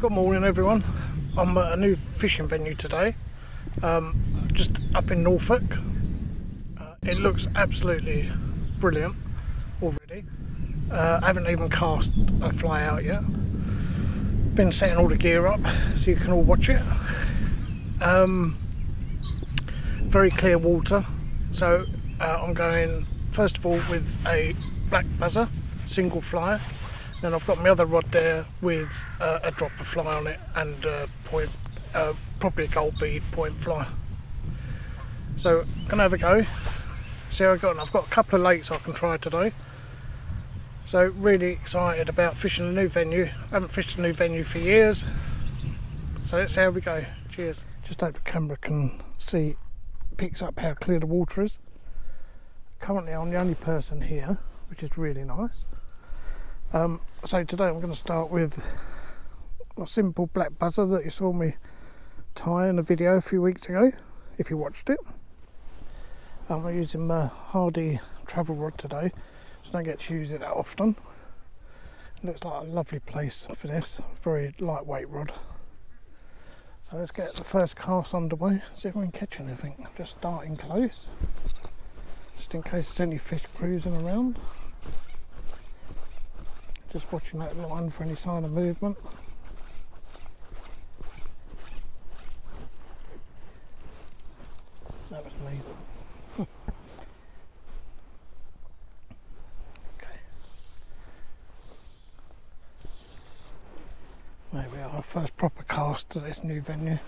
good morning everyone. I'm at a new fishing venue today, um, just up in Norfolk. Uh, it looks absolutely brilliant already. Uh, I haven't even cast a fly out yet. Been setting all the gear up so you can all watch it. Um, very clear water, so uh, I'm going first of all with a black buzzer, single flyer then I've got my other rod there with uh, a dropper fly on it and point, uh, probably a gold bead point fly. So I'm gonna have a go. See how I got. I've got a couple of lakes I can try today. So really excited about fishing a new venue. I haven't fished a new venue for years. So let's see how we go. Cheers. Just hope the camera can see, picks up how clear the water is. Currently I'm the only person here, which is really nice. Um, so today I'm going to start with a simple black buzzer that you saw me tie in a video a few weeks ago, if you watched it. I'm using my Hardy travel rod today, so I don't get to use it that often. It looks like a lovely place for this, very lightweight rod. So let's get the first cast underway, see if we can catch anything. Just starting close, just in case there's any fish cruising around. Just watching that line for any sign of movement. That was me. okay. There we are, first proper cast to this new venue.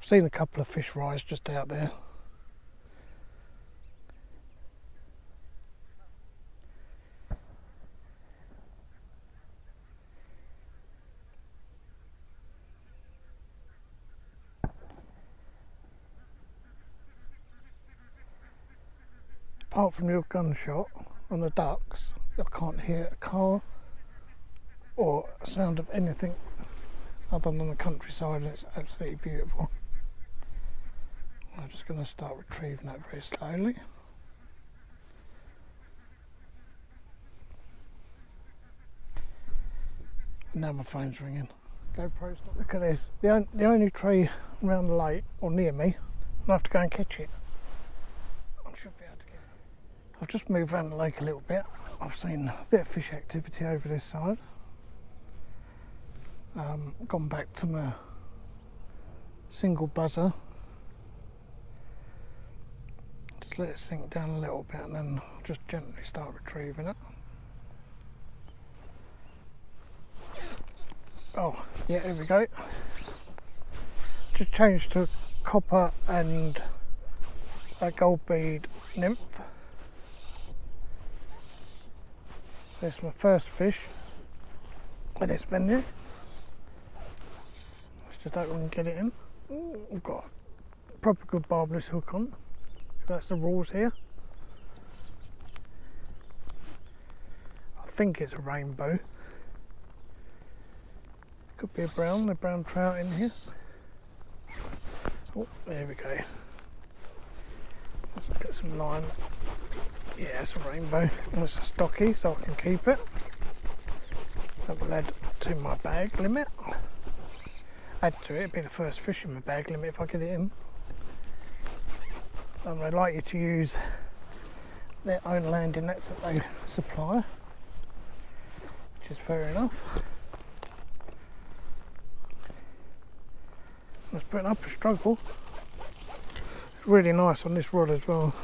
I've seen a couple of fish rise just out there. Apart from your gunshot on the ducks, I can't hear a car or a sound of anything other than the countryside and it's absolutely beautiful. I'm just going to start retrieving that very slowly. Now my phone's ringing. GoPro's not. Look at this. The, on, the only tree around the lake or near me, I have to go and catch it. I've just moved around the lake a little bit. I've seen a bit of fish activity over this side. Um, gone back to my single buzzer. Just let it sink down a little bit and then just gently start retrieving it. Oh, yeah, here we go. Just changed to copper and a gold bead nymph. There's my first fish at this venue. Let's just hope we get it in. Ooh, we've got a proper good barbless hook on. That's the rules here. I think it's a rainbow. Could be a brown, a brown trout in here. Oh, there we go. Let's get some line yeah, it's a rainbow. It's a stocky, so I can keep it. That will add to my bag limit. Add to it, it'd be the first fish in my bag limit if I get it in. And I'd like you to use their own landing nets that they supply, which is fair enough. Let's put up a struggle. It's really nice on this rod as well.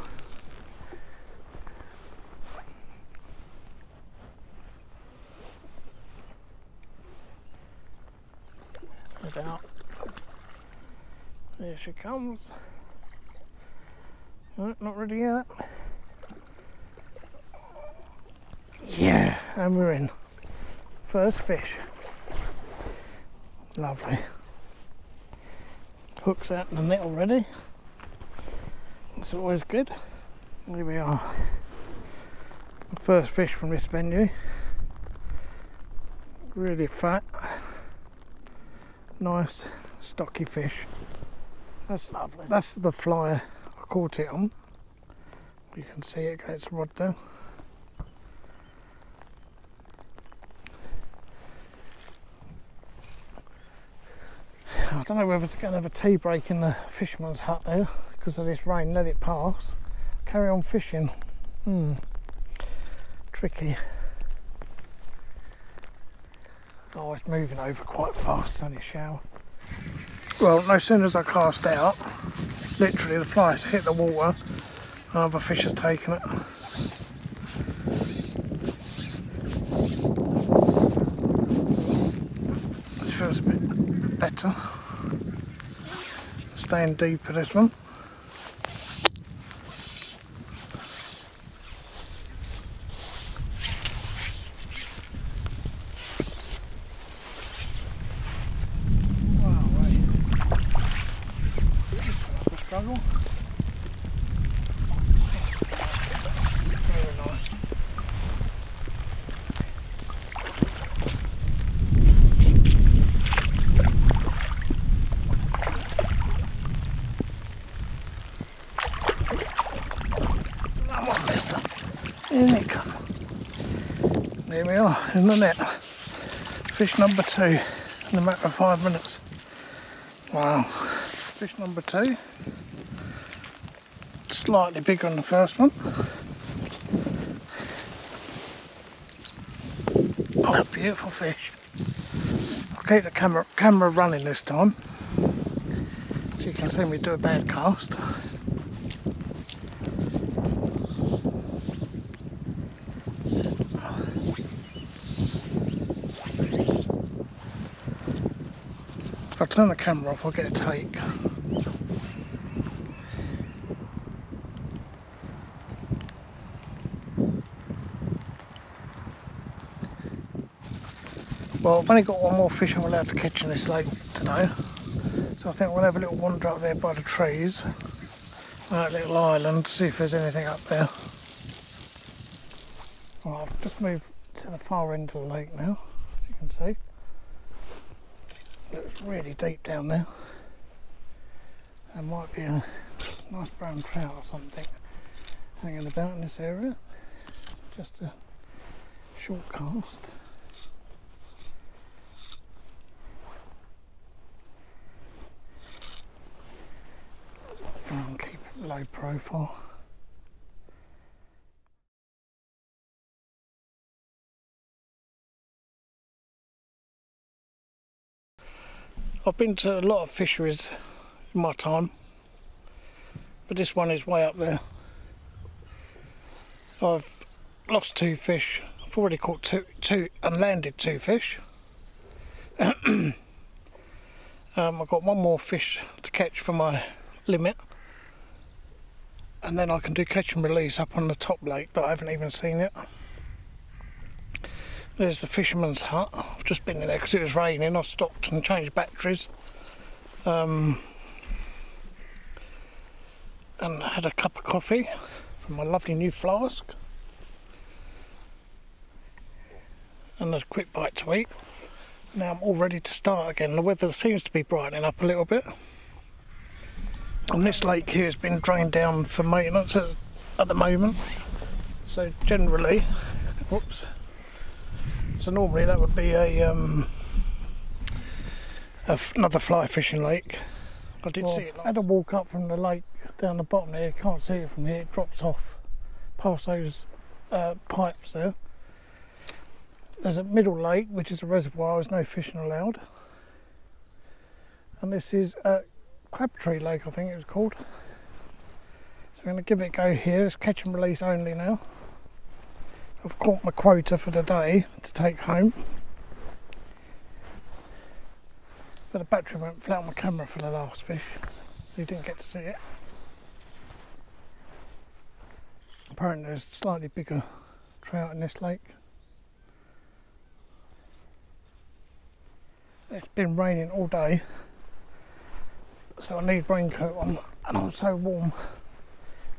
Out. There she comes. No, not ready yet. Yeah, and we're in. First fish. Lovely. Hooks out in the net already. It's always good. Here we are. First fish from this venue. Really fat nice stocky fish. That's lovely. That's the flyer I caught it on. You can see it gets rod down. I don't know whether to go and have a tea break in the fisherman's hut there because of this rain, let it pass, carry on fishing. Hmm, tricky. Oh, it's moving over quite fast, a shower. Well, no sooner as I cast out, literally the flies hit the water, another fish has taken it. This feels a bit better. Staying deeper this one. Wow, wait. That's a struggle. Very nice. Come on, mister. In come. There we are, in the net. Fish number two in a matter of five minutes. Wow. Fish number two. Slightly bigger than the first one. Oh, beautiful fish. I'll keep the camera camera running this time. So you can see me do a bad cast. If I turn the camera off, I'll get a take. I've only got one more fish I'm allowed to catch in this lake today. So I think we'll have a little wander up there by the trees. That little island, see if there's anything up there. I've just moved to the far end of the lake now, as you can see. Looks really deep down there. There might be a nice brown trout or something hanging about in this area. Just a short cast. I'll low profile. I've been to a lot of fisheries in my time, but this one is way up there. I've lost two fish. I've already caught two, two and landed two fish. um, I've got one more fish to catch for my limit, and then I can do catch and release up on the top lake that I haven't even seen yet. There's the fisherman's hut. I've just been in there because it was raining. I stopped and changed batteries. Um, and had a cup of coffee from my lovely new flask. And a quick bite to eat. Now I'm all ready to start again. The weather seems to be brightening up a little bit. And this lake here has been drained down for maintenance at, at the moment. So generally, whoops. So normally that would be a, um, a another fly fishing lake. I did see it. I had a walk up from the lake down the bottom there. You can't see it from here. It drops off past those uh, pipes there. There's a middle lake, which is a reservoir. There's no fishing allowed. And this is uh, Crabtree Lake, I think it was called. So I'm going to give it a go here. It's catch and release only now. I've caught my quota for the day to take home. But the battery went flat on my camera for the last fish, so you didn't get to see it. Apparently there's slightly bigger trout in this lake. It's been raining all day, so I need raincoat on, and I'm so warm.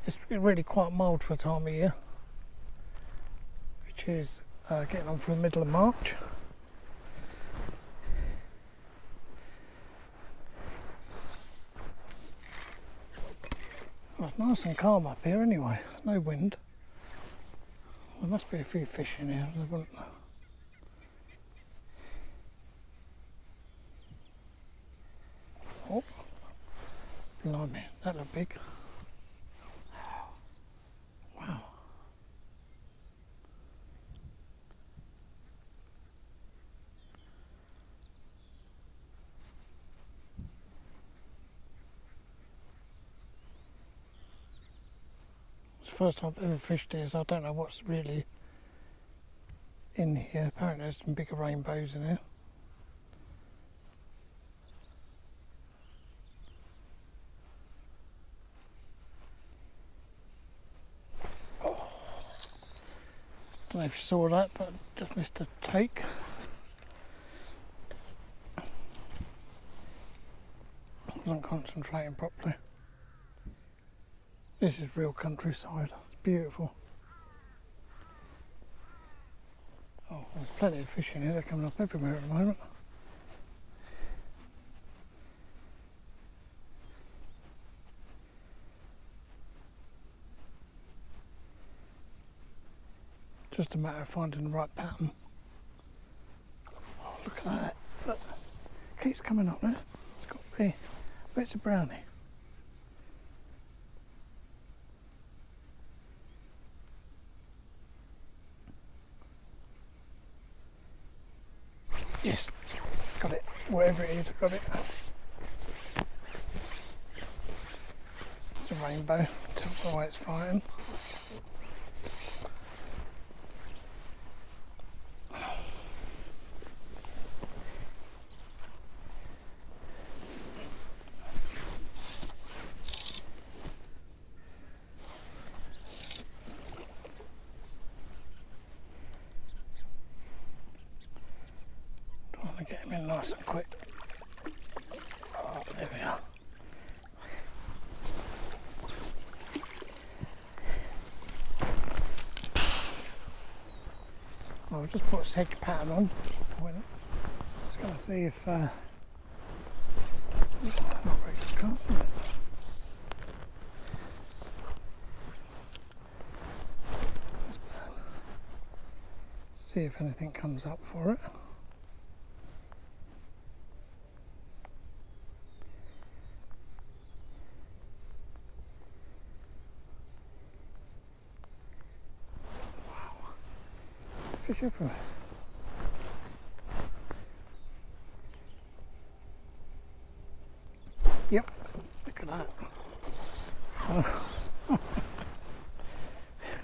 It's really quite mild for the time of year which is uh, getting on for the middle of March. Well, it's nice and calm up here anyway, no wind. There must be a few fish in here, wouldn't there? Blimey, that looked big. Wow. It's the first time I've ever fished here, so I don't know what's really in here. Apparently there's some bigger rainbows in here. Don't know if you saw that, but just missed a take. Wasn't concentrating properly. This is real countryside. It's beautiful. Oh, there's plenty of fish in here. They're coming up everywhere at the moment. Just a matter of finding the right pattern. Oh, look at that. Look. Keeps coming up there. It's got to be. But it's a brownie. Yes, got it. Whatever it is, I got it. It's a rainbow. Tell way it's fighting. In nice and quick. Oh, there we are. I'll just put a sedge pattern on. Just going to see if. Uh, not very good. See if anything comes up for it. Fish everywhere. Yep, look at that. Oh.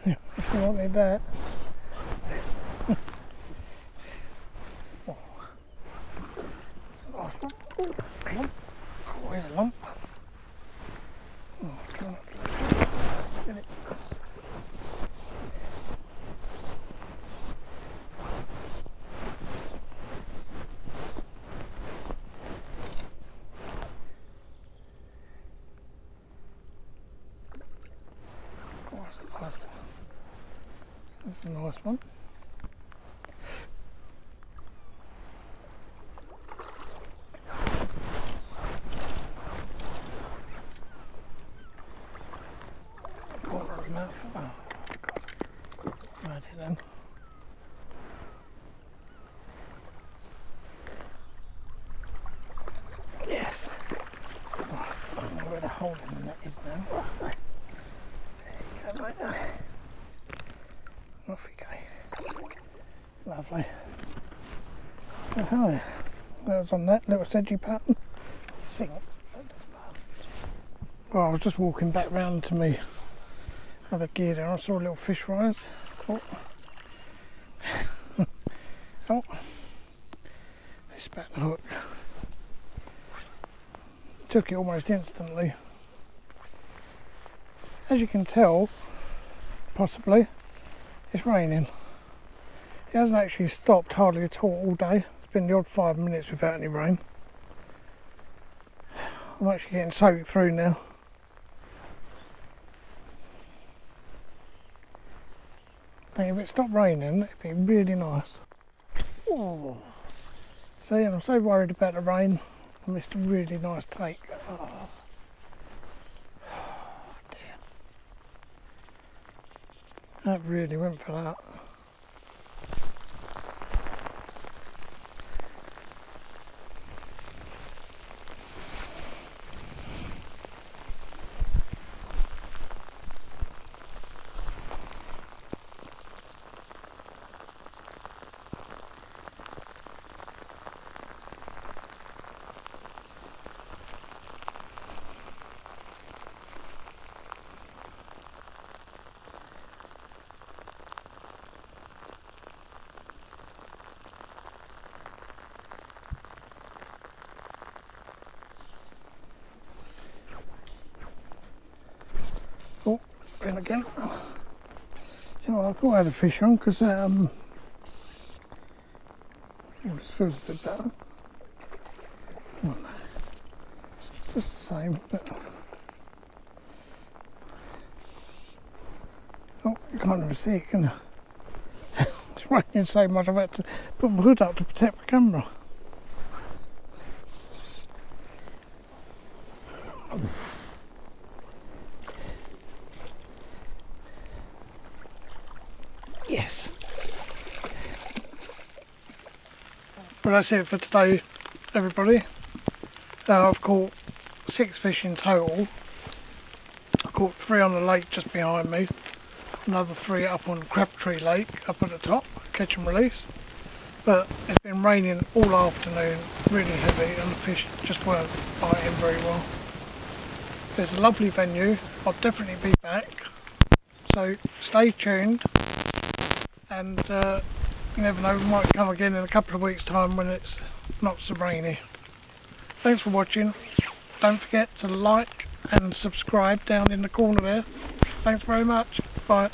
you wanted that. oh. It's a nice one. Oh, lump. Always a lump. Oh, try not to get it. Oh, that's that's a nice one. Hole in the net is now. There you go, mate. Off we go. Lovely. Hi. That was on that little sedgy pattern. Well, I was just walking back round to me other gear there. I saw a little fish rise. Oh. oh. He spat the hook. Took it almost instantly. As you can tell, possibly, it's raining. It hasn't actually stopped hardly at all all day. It's been the odd five minutes without any rain. I'm actually getting soaked through now. I think if it stopped raining, it'd be really nice. Oh. See, I'm so worried about the rain. I missed a really nice take. Oh. dear. That really went for that. You know, I thought I had a fish on because um, this feels a bit better. Just the same, but oh, you can't even see it, can you? it's raining so much I've had to put my hood up to protect my camera. Yes. But that's it for today, everybody. Uh, I've caught six fish in total. I caught three on the lake just behind me, another three up on Crabtree Lake up at the top, catch and release. But it's been raining all afternoon, really heavy, and the fish just weren't biting very well. It's a lovely venue. I'll definitely be back. So stay tuned and uh, you never know, we might come again in a couple of weeks time when it's not so rainy. Thanks for watching. Don't forget to like and subscribe down in the corner there. Thanks very much. Bye.